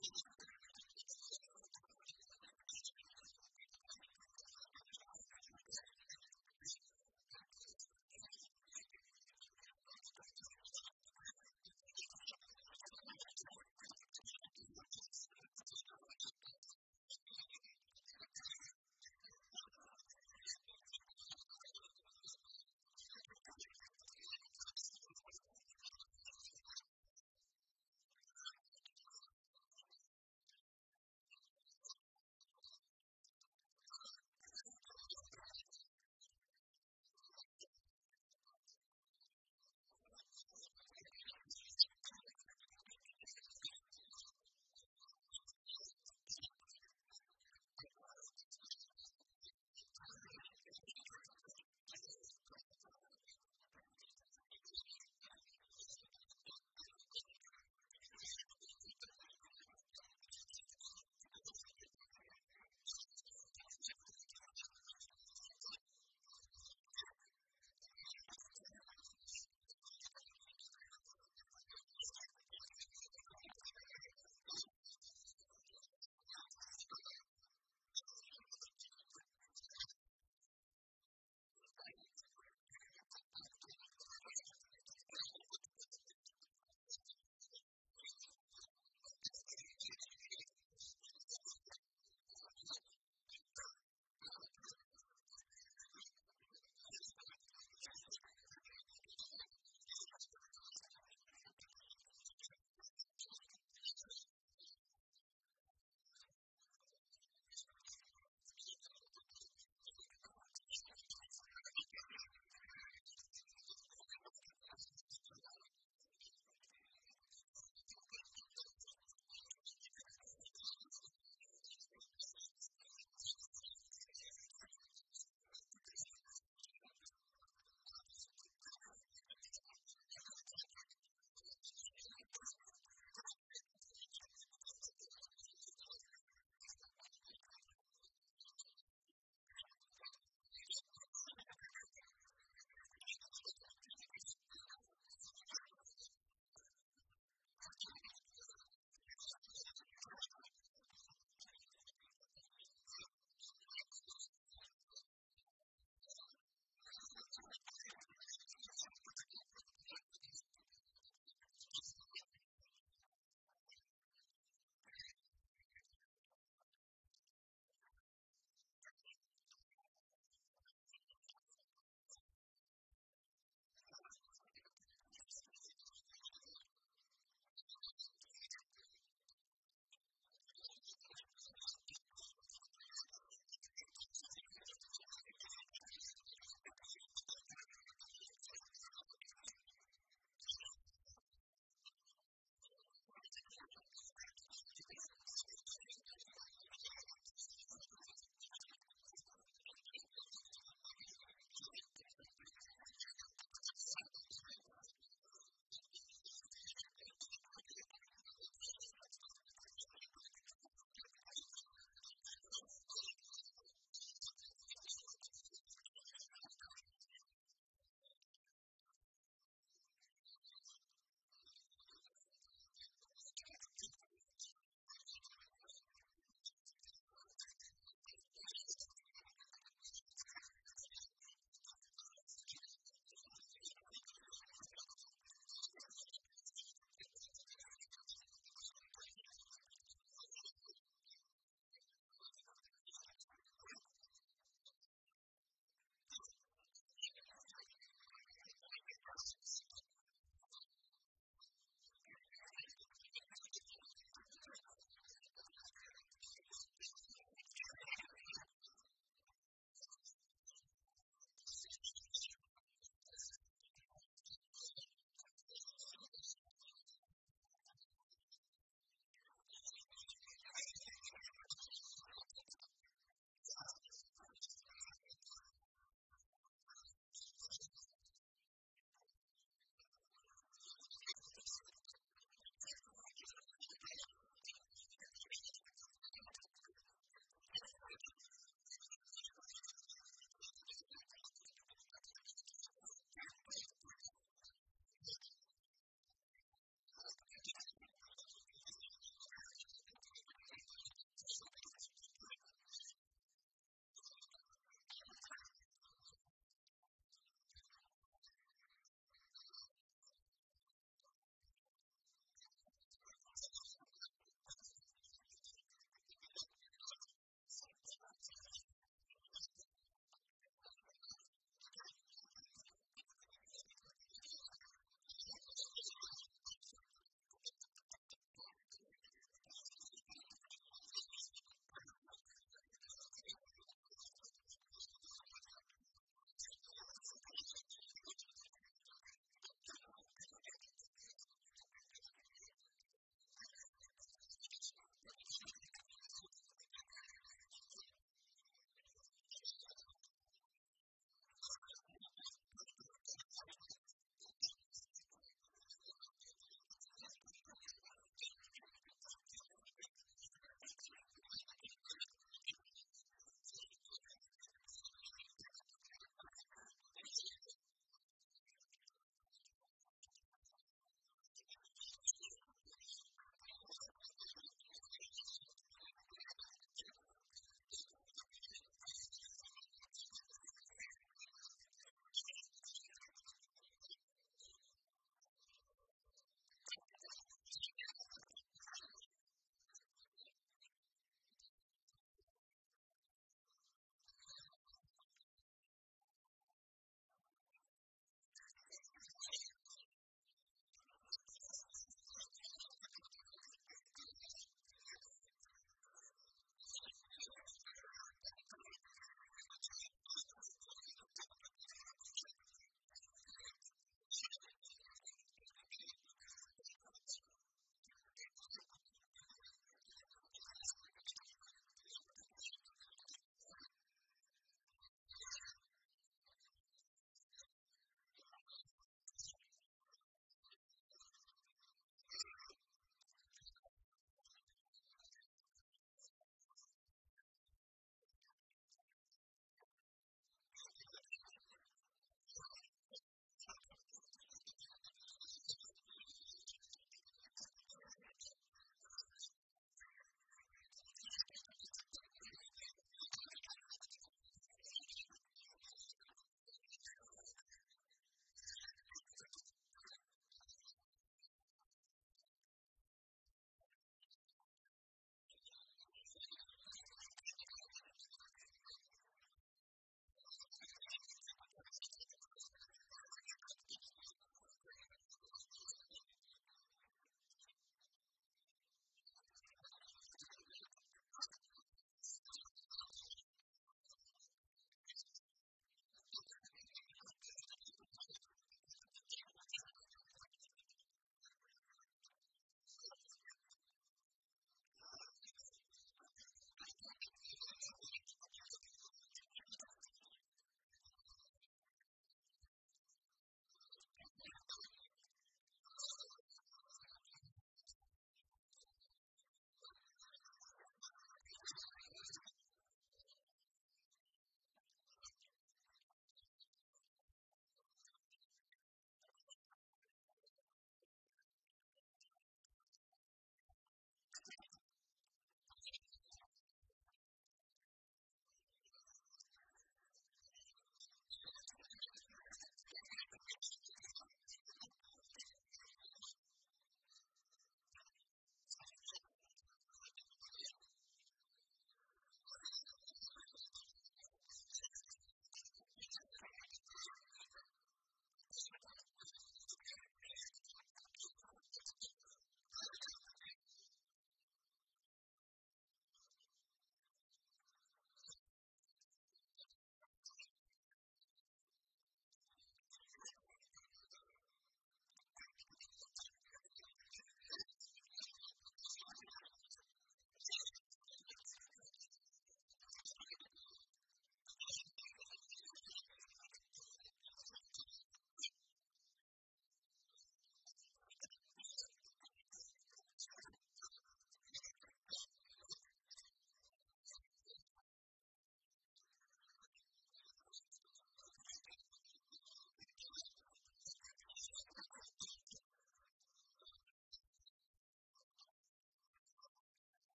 you.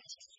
Jesus.